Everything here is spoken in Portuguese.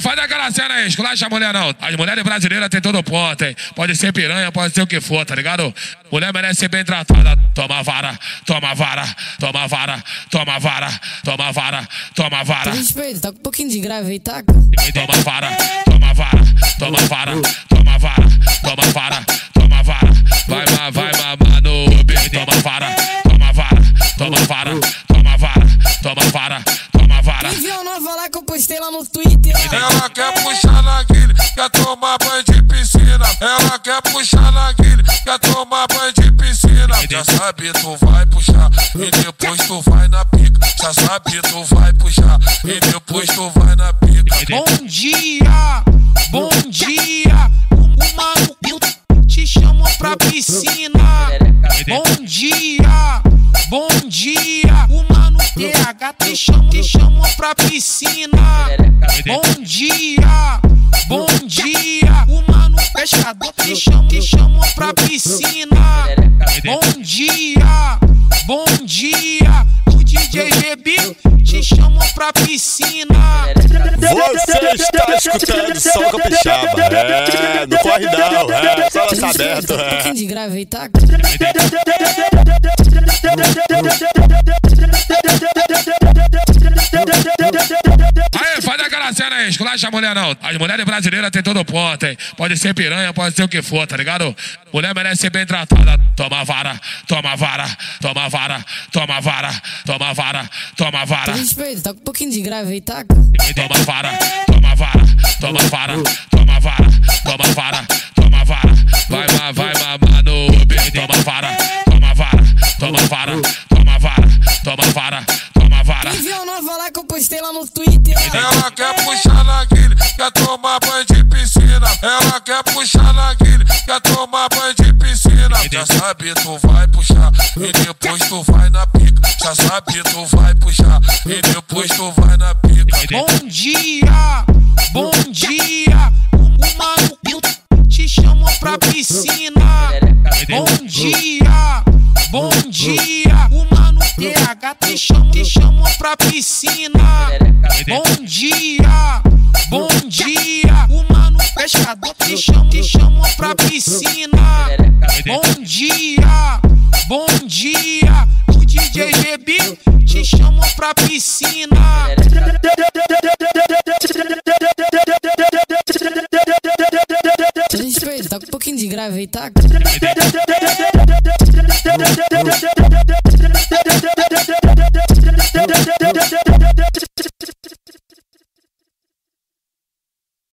Faz aquela cena aí, esculacha a mulher não. As mulheres brasileiras têm todo ponto, hein? Pode ser piranha, pode ser o que for, tá ligado? Mulher merece ser bem tratada. Toma vara, toma vara, toma vara, toma vara, toma vara, toma vara. Respeito, tá com um pouquinho de grave aí, taca. Toma vara, toma vara, toma vara, toma vara, toma vara, toma vara. Vai, vai, vai, mamar no. Toma vara, toma vara, toma vara, toma vara, toma vara. E viu a nova lá que eu postei lá no Twitter? Ela quer puxar na guilha, quer tomar banho de piscina. Ela quer puxar na guilha, quer tomar banho de piscina. Já sabe, tu vai puxar e depois tu vai na pica. Já sabe, tu vai puxar e depois tu vai na pica. Bom dia, bom dia. O eu te chamo pra piscina. Bom dia, bom dia. O te chama, te chama pra piscina. Bom dia, bom dia. O mano pescador te chama, te chama pra piscina. Bom dia, bom dia. O DJ GB te chama pra piscina. Você está escutando Som Capixaba. É, não corre não, é, só lança aberto. Tá um É. pouquinho de grave aí, aí, esculacha a mulher não. As mulheres brasileiras têm todo ponto, hein? Pode ser piranha, pode ser o que for, tá ligado? Mulher merece ser bem tratada. Toma vara, toma vara, toma vara, toma vara, toma vara, toma vara. Respeito, tá com um pouquinho de grave aí, taca. Toma vara, toma vara, toma vara, toma vara, toma vara, toma vara. Vai, vai, vai, mamar no bebê. Toma vara, toma vara, toma vara, no Twitter? Ela quer puxar na guilha, quer tomar banho de piscina. Ela quer puxar na guilha, quer tomar banho de piscina. Já sabe, tu vai puxar e depois tu vai na pica. Já sabe, tu vai puxar e depois tu vai na pica. Bom dia, bom dia. O mano eu te chamo pra piscina. Bom dia, bom dia. O mano TH te chama, te chama pra piscina. Bom dia, bom dia. O mano pescador te chama, te chama pra piscina. Bom dia, bom dia. O DJ GB te chama pra piscina. Respeito, tá com um pouquinho de grave aí, taca.